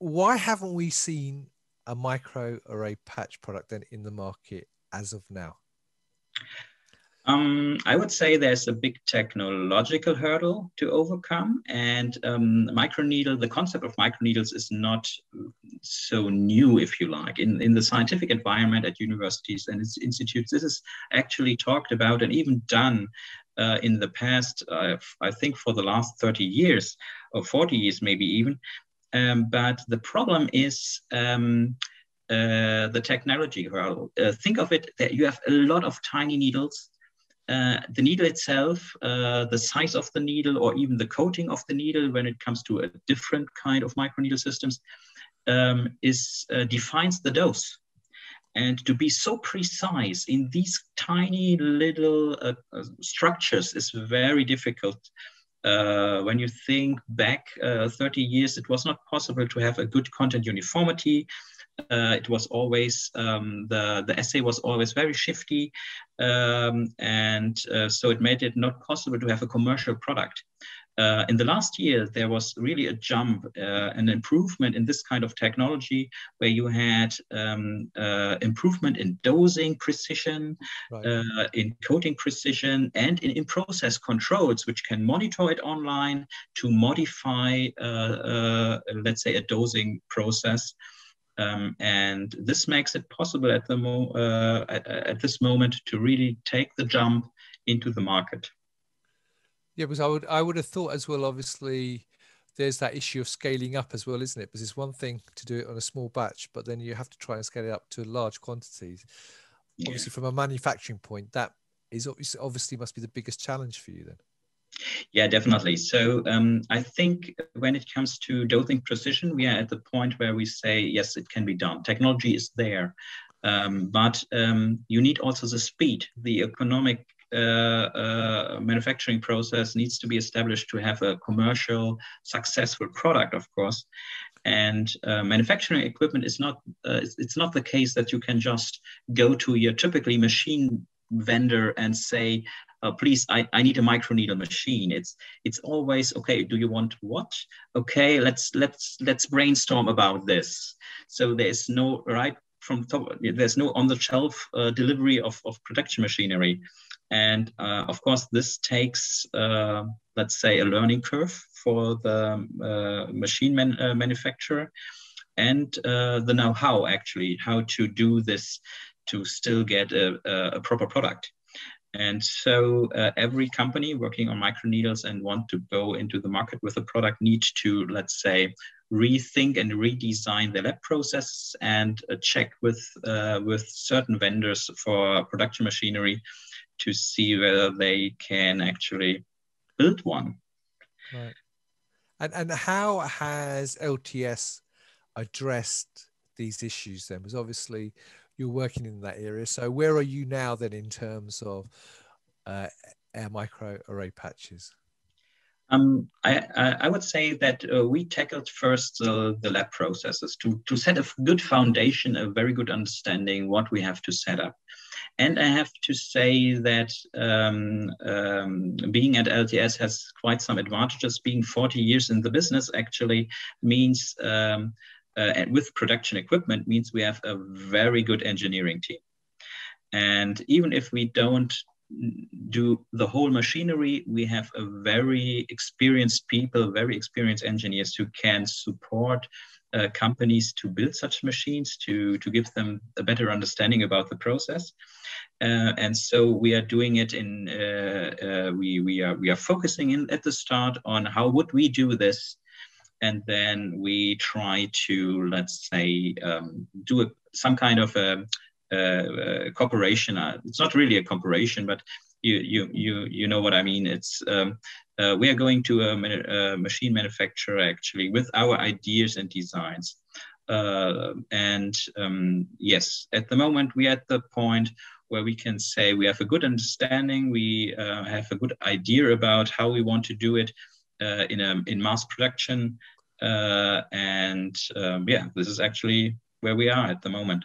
why haven't we seen a micro array patch product then in the market as of now? Um, I would say there's a big technological hurdle to overcome, and um, microneedle. The concept of microneedles is not so new, if you like, in in the scientific environment at universities and institutes. This is actually talked about and even done uh, in the past. Uh, I think for the last 30 years or 40 years, maybe even. Um, but the problem is. Um, uh, the technology hurdle. Uh, think of it that you have a lot of tiny needles uh, the needle itself, uh, the size of the needle, or even the coating of the needle when it comes to a different kind of microneedle systems, um, is uh, defines the dose. And to be so precise in these tiny little uh, structures is very difficult. When you think back 30 years, it was not possible to have a good content uniformity uh, it was always um, the the assay was always very shifty, um, and uh, so it made it not possible to have a commercial product. Uh, in the last year, there was really a jump, uh, an improvement in this kind of technology, where you had um, uh, improvement in dosing precision, right. Uh, in coating precision, and in, in, process controls, which can monitor it online to modify, let's say, a dosing process. Um, and this makes it possible at, the mo- uh, at, at, this moment to really take the jump into the market. Yeah, because I would I would have thought as well. Obviously, there's that issue of scaling up as well, isn't it? Because it's one thing to do it on a small batch, but then you have to try and scale it up to large quantities. Yeah. Obviously, from a manufacturing point, that is obviously must be the biggest challenge for you then. Yeah, definitely. So um, I think when it comes to dosing precision, we are at the point where we say, yes, it can be done. Technology is there. Um, but um, you need also the speed. The economic manufacturing process needs to be established to have a commercial, successful product, of course. And uh, manufacturing equipment is not, uh, it's, it's not the case that you can just go to your typically machine vendor and say, uh, please, I, I need a microneedle machine. It's it's always okay. Do you want what? Okay, let's let's let's brainstorm about this. So there's no right from top. There's no on the shelf uh, delivery of of production machinery, and uh, of course this takes uh, let's say a learning curve for the uh, machine man, manufacturer, and the know-how actually how to do this to still get a, a proper product. And so uh, every company working on microneedles and want to go into the market with a product needs to, let's say, rethink and redesign the lab process and uh, check with, uh, with certain vendors for production machinery to see whether they can actually build one. Right. And, and how has LTS addressed these issues then? Because obviously you're working in that area. So where are you now then in terms of uh, air micro array patches? Um, I, I, would say that uh, we tackled first uh, the lab processes to, to set a good foundation, a very good understanding what we have to set up. And I have to say that um, um, being at LTS has quite some advantages. Being 40 years in the business actually means um, uh, and with production equipment means we have a very good engineering team. And even if we don't do the whole machinery, we have a very experienced people, very experienced engineers who can support uh, companies to build such machines, to, to give them a better understanding about the process. Uh, and so we are doing it in, uh, uh we, we, are, we are focusing in at the start on how would we do this and then we try to let's say um, do a, some kind of a, a, a cooperation. Uh, it's not really a cooperation, but you you you you know what I mean. It's um, uh, we are going to a, a, machine manufacturer actually with our ideas and designs. Uh, and um, yes, at the moment we are at the point where we can say we have a good understanding, we uh, have a good idea about how we want to do it, uh, in a in mass production, uh, and um, yeah, this is actually where we are at the moment.